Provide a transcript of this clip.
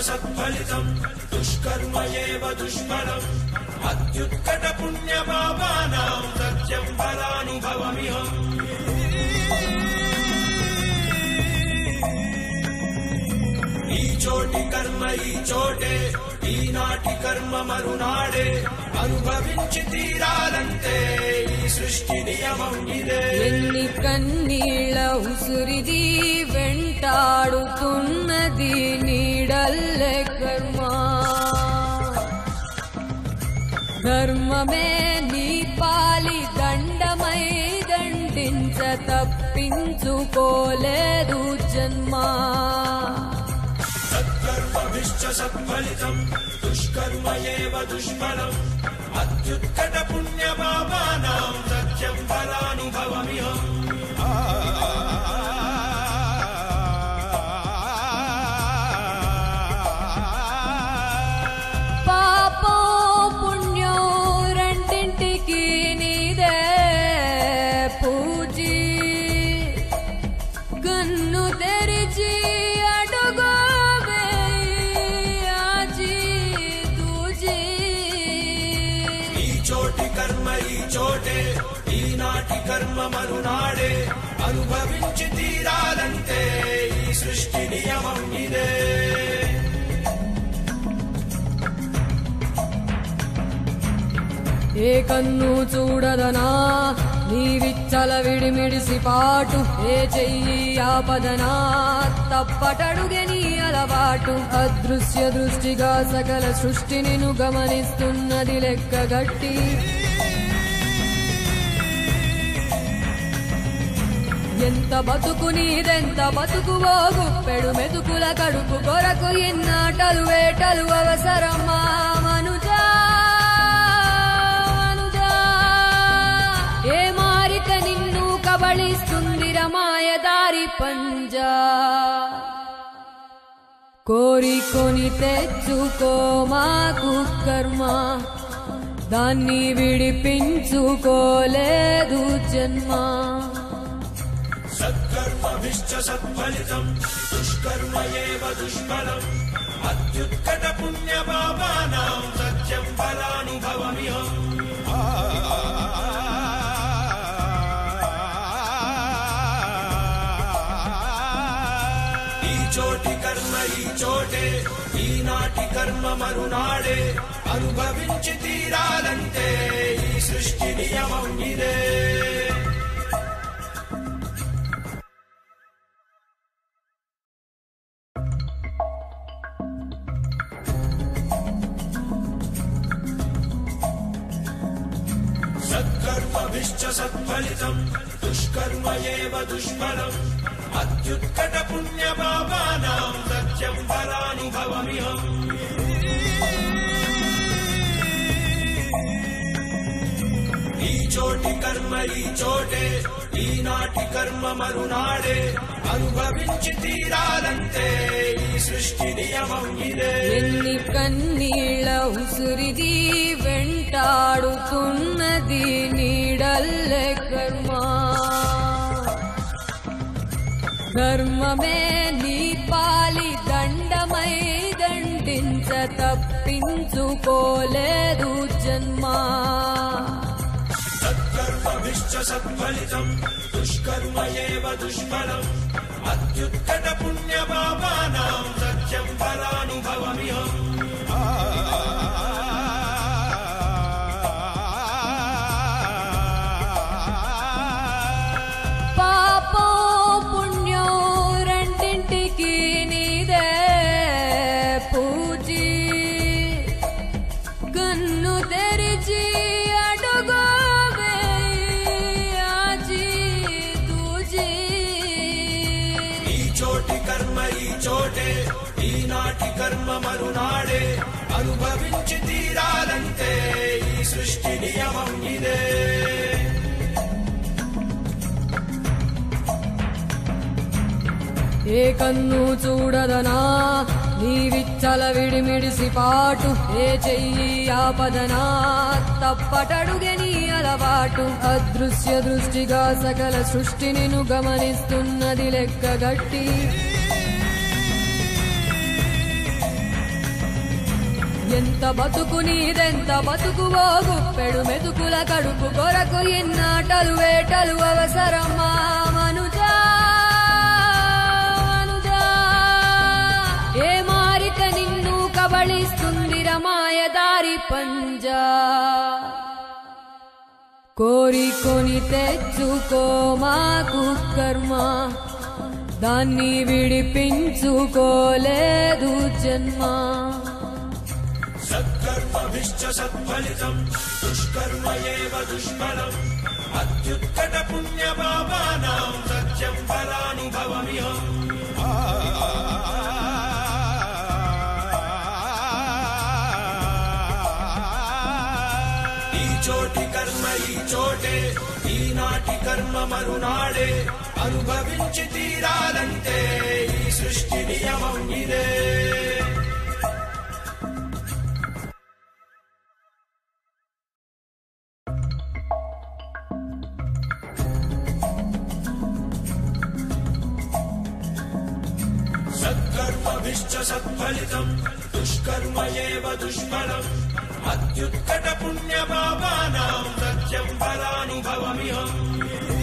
సత్ఫలితం దుష్కర్మ ఏవ దుష్ఫలం. అత్యుత్కట పుణ్య పాపానాం సత్యం ఫలానుభవమిహం. ఈ చోటి కర్మ ఈ చోటే ఈనాటి కర్మ మరునాడే. అనుభవించి తీరాలంటే ఈ సృష్టి నియమం ఇదే. ఎన్ని కన్నీళ్ళ ఉసురిది వెంటా ధర్మమే నీ పాలి దండమై దండించ తప్పించుకోలేదు జన్మా సత్కర్మభిశ్చ సత్ఫలితం దుష్కర్మ ఏవ దుష్ఫలం అత్యుత్కట పుణ్య చోటే ఈనాటి కర్మ మరునాడే అనుభవించి తీరాలంటే ఈ సృష్టి నియమం ఇదే. ఏ కన్ను చూడదనా నీ విచ్చల విడిమిడిసి పాటు ఏ చెయ్యి ఆపదనా తప్పటడుగే నీ అలవాటు. అదృశ్య దృష్టిగా సకల సృష్టిని గమనిస్తున్నది లెక్కగట్టి. ఎంత బతుకు నీదెంత బతుకువో గుప్పెడు మెతుకుల కడుపు కొరకు ఎన్నాటలు వేటలు అవసరమా? మనుజా మనుజా. ఏ మారిక నిన్ను కబళిస్తుంది రమాయదారి పంజా? కోరికొని తెచ్చుకో మాకు కర్మ. దాన్ని విడిపించుకోలేదు జన్మ. సత్కర్మభిశ్చ సత్ఫలితం. దుష్కర్మ ఏవ దుష్ఫలం అత్యుత్కట పుణ్య పాపానాం సత్యం ఫలానుభవమిహం. ఈ చోటి కర్మ ఈ చోటే ఈనాటి కర్మ మరునాడే. అనుభవించి తీరాలంటే ఈ సృష్టి నియమం ఇదే. సత్ఫలితం దుష్కర్మ ఏవ దుష్ఫలం అత్యుత్కట పుణ్య పాపానాం సత్యం ఫలానుభవమిహం ఈ చోటి కర్మ ఈ చోటే ఈనాటి కర్మ మరునాడే. అనుభవించి తీరాలంటే ఈ సృష్టి నియమం ఇదే. ఎన్ని కన్నీళ్ళ ఉసురిది వెంటాడుతున్నది నీ నీడల్లే కర్మ ధర్మమే నీ పాలి దండమై దండించ తప్పించుకోలేదు జన్మా సత్కర్మభిశ్చ సత్ఫలితం దుష్కర్మ ఏవ దుష్ఫలం అత్యుత్కట ఈనాటి కర్మ మరునాడే. అనుభవించి తీరాలంటే ఈ సృష్టి నియమం ఇదే. ఏ కన్ను చూడదనా? నీ విచ్చల విడిమిడిసి పాటు ఏ చెయ్యి ఆపదనా? తప్పటడుగే నీ అలవాటు. అదృశ్య దృష్టిగా సకల సృష్టిని ను గమనిస్తున్నది లెక్కగట్టి. ఎంత బతుకు నీదెంత బతుకువో గుప్పెడు మెతుకుల కడుపు కొరకు ఇన్నాటలు వేటలు అవసరమా? మనుజా మనుజా. ఏ మారిక నిన్ను కబళిస్తుంది రమాయదారి పంజా? కోరికొని తెచ్చుకో మాకు కర్మ. దాన్ని విడిపించుకోలేదు జన్మ. సత్కర్మభిశ్చ సత్ఫలితం. దుష్కర్మ ఏవ దుష్ఫలం అత్యుత్కట పుణ్య పాపానాం సత్యం ఫలానుభవమిహం ఈ చోటి కర్మ ఈ చోటే ఈనాటి కర్మ మరునాడే. అనుభవించి తీరాలంటే ఈ సృష్టి నియమం ఇదే. निश्च सत्फलितम्। दुष्कर्म एव दुष्फलम्। अत्युत्कटपुण्यपापानाम् सत्यम् फलानुभवमिहम्।